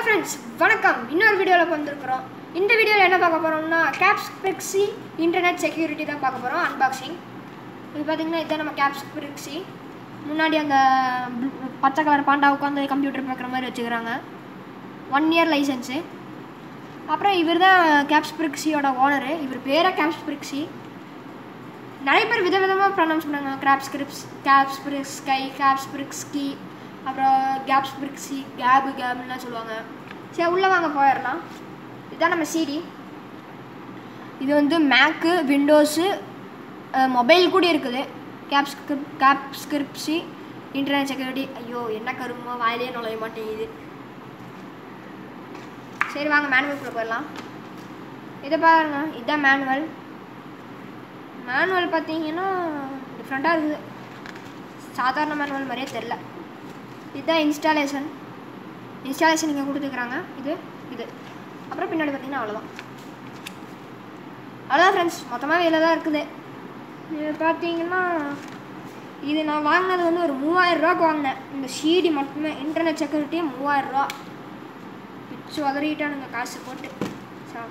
Hello friends வணக்கம். இன்னொரு வீடியோவில் வந்திருக்கிறோம். இந்த வீடியோவில் என்ன பார்க்க போகிறோம்னா கேப்ஸ் பிரிக்ஸி இன்டர்நெட் செக்யூரிட்டி தான் பார்க்க போகிறோம் அன்பாக்சிங் இது பார்த்தீங்கன்னா இதுதான் நம்ம கேப்ஸ் பிரிக்ஸி முன்னாடி அந்த பச்சை கலர் பாண்டா உட்காந்து கம்ப்யூட்டர் பார்க்குற மாதிரி வச்சுக்கிறாங்க. ஒன் இயர் லைசன்ஸு அப்புறம் இவர் தான் கேப்ஸ் பிரிக்ஸியோட ஓனரு இவர் பேரே கேப்ஸ் பிரிக்ஸி நிறைய பேர் விதவிதமாக ப்ரொனவுன்ஸ் பண்ணுறாங்க கிராப்ஸ் கிரிப்ஸ் கேப்ஸ் பிரிக்ஸ் கை கேப்ஸ் பிரிக்ஸ்கி அப்புறம் கேப்ஸ் பிரிக்ஸி கேபு கேப்லாம் சொல்லுவாங்க. சரி உள்ளே வாங்க போயிடலாம். இதுதான் நம்ம சிடி இது வந்து மேக்கு விண்டோஸு மொபைல் கூட இருக்குது. கேப்ஸ் கேப் ஸ்கிரிப்ஸி இன்டர்நெட் செக்யூரிட்டி ஐயோ என்ன கருமோ வாயிலே நுழைய மாட்டேங்குது. சரி வாங்க மேனுவல்குள்ளே போயிடலாம். இதை பாருங்க இதுதான் மேனுவல் மேனுவல் பார்த்தீங்கன்னா டிஃப்ரெண்ட்டாக இருக்குது. சாதாரண மேனுவல் மாதிரியே தெரில இதுதான் இன்ஸ்டாலேஷன் இன்ஸ்டாலேஷன் இங்கே கொடுத்துக்கிறாங்க இது இது. அப்புறம் பின்னாடி பார்த்தீங்கன்னா அவ்வளோதான் அவ்வளோதான் ஃப்ரெண்ட்ஸ் மொத்தமாக வேலை தான் இருக்குது பார்த்தீங்கன்னா இது நான் வாங்கினது வந்து ஒரு மூவாயிரம் ரூபாய்க்கு வாங்கினேன். இந்த சிடி மட்டுமே இன்டர்நெட் செக்யூரிட்டி மூவாயிரம் ரூபா. பிச்சு உதறிட்டானுங்க காசு போட்டு. சா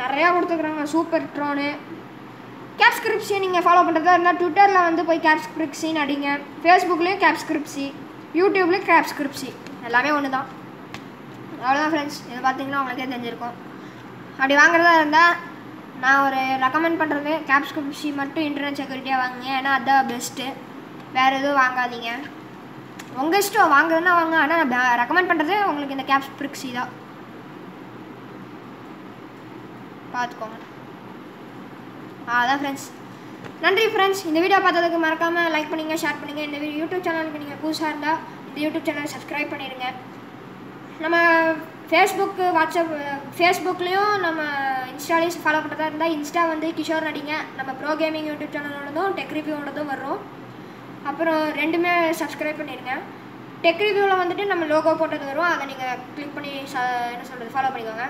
நிறையா கொடுத்துக்குறாங்க சூப்பர் ட்ரோனு கேப்ஸ்கிரிப்ஸி நீங்கள் ஃபாலோ பண்ணுறதா இருந்தால் ட்விட்டரில் வந்து போய் கேப்ஸ்கிரிப்ஸின்னு அடிங்க. ஃபேஸ்புக்லேயும் கேப்ஸ்கிரிப்ஸி யூடியூப்லேயும் கேப்ஸ்கிரிப்ஸி எல்லாமே ஒன்று தான் அவ்வளோதான் ஃப்ரெண்ட்ஸ் இதை பார்த்தீங்கன்னா உங்களுக்கே தெரிஞ்சிருக்கும். அப்படி வாங்குறதா இருந்தால் நான் ஒரு ரெக்கமெண்ட் பண்ணுறது கேப்ஸ்கிரிப்ஸி மட்டும் இன்டர்நெட் செக்யூரிட்டியாக வாங்குங்க. ஏன்னா அதுதான் பெஸ்ட்டு வேறு எதுவும் வாங்காதீங்க. உங்கள் இஷ்டம் வாங்குறதுன்னா வாங்க. ஆனால் நான் ரெக்கமெண்ட் பண்ணுறது உங்களுக்கு இந்த கேப்ஸ்கிரிப்ஸி தான். பார்த்துக்கோங்க அதான் ஃப்ரெண்ட்ஸ் நன்றி ஃப்ரெண்ட்ஸ் இந்த வீடியோ பார்த்ததுக்கு மறக்காமல் லைக் பண்ணுங்கள் ஷேர் பண்ணுங்கள் இந்த வீடியோ யூடியூப் சேனலுக்கு நீங்கள் புதுசாக இருந்தால் இந்த யூடியூப் சேனலை சப்ஸ்கிரைப் பண்ணிடுங்க. நம்ம ஃபேஸ்புக்கு வாட்ஸ்அப் ஃபேஸ்புக்லேயும் நம்ம இன்ஸ்டாலேயும் ஃபாலோ பண்ணுறதா இருந்தால் இன்ஸ்டா வந்து கிஷோர் நடிங்க நம்ம ப்ரோ கேமிங் யூடியூப் சேனலோடதும் டெக் ரிவ்யூவோடதும் வரும் அப்புறம் ரெண்டுமே சப்ஸ்கிரைப் பண்ணிடுங்க. டெக் ரிவ்யூவில் வந்துட்டு நம்ம லோகோ போட்டது வரும். அதை நீங்கள் கிளிக் பண்ணி ச என்ன சொல்கிறது ஃபாலோ பண்ணிக்கோங்க.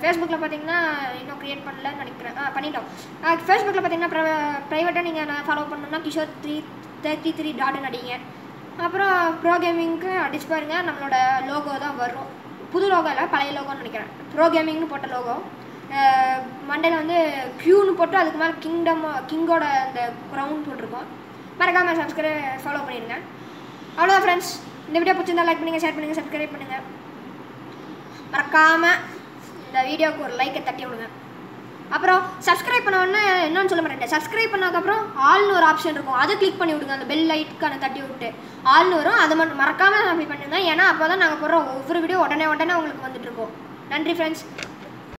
ஃபேஸ்புக்கில் பார்த்தீங்கன்னா இன்னும் க்ரியேட் பண்ணலன்னு நினைக்கிறேன். ஆ பண்ணிட்டோம். ஃபேஸ்புக்கில் பார்த்தீங்கன்னா ப்ரைவேட்டாக நீங்கள் நான் ஃபாலோ பண்ணணும்னா கிஷோர் த்ரீ தேர்ட்டி த்ரீ டாட்னு அடிங்க. அப்புறம் ப்ரோ கேமிங்க்கு அடிச்சு பாருங்க. நம்மளோட லோகோ தான் வரும். புது லோகோ இல்லை பழைய லோகோன்னு நினைக்கிறேன். ப்ரோ கேமிங்னு போட்ட லோகோ மண்டையில் வந்து க்யூன்னு போட்டு அதுக்கு மேலே கிங்டம் கிங்கோட அந்த க்ரௌண்ட் போட்டிருக்கோம். மறக்காமல் சப்ஸ்கிரைப் ஃபாலோ பண்ணிடுங்க. அவ்வளோதான் ஃப்ரெண்ட்ஸ் இந்த வீடியோ பிடிச்சிருந்தா லைக் பண்ணுங்கள் ஷேர் பண்ணுங்கள் சப்ஸ்கிரைப் பண்ணுங்கள் மறக்காமல் இந்த வீடியோவுக்கு ஒரு லைக்கை தட்டி விடுங்க. அப்புறம் சப்ஸ்கிரைப் பண்ண உடனே என்னன்னு சொல்ல மாட்டேன். சப்ஸ்கிரைப் பண்ணதுக்கப்புறம் ஆல்னு ஒரு ஆப்ஷன் இருக்கும். அதை கிளிக் பண்ணி விடுங்க. அந்த பெல் லைட்டுக்கான தட்டி விட்டு ஆல்னு வரும். அதை மட்டும் மறக்காமல் அப்படி பண்ணுங்க ஏன்னா அப்போ தான் நாங்கள் போடுற ஒவ்வொரு வீடியோ உடனே உடனே உங்களுக்கு வந்துட்டு இருக்கோம். நன்றி ஃப்ரெண்ட்ஸ்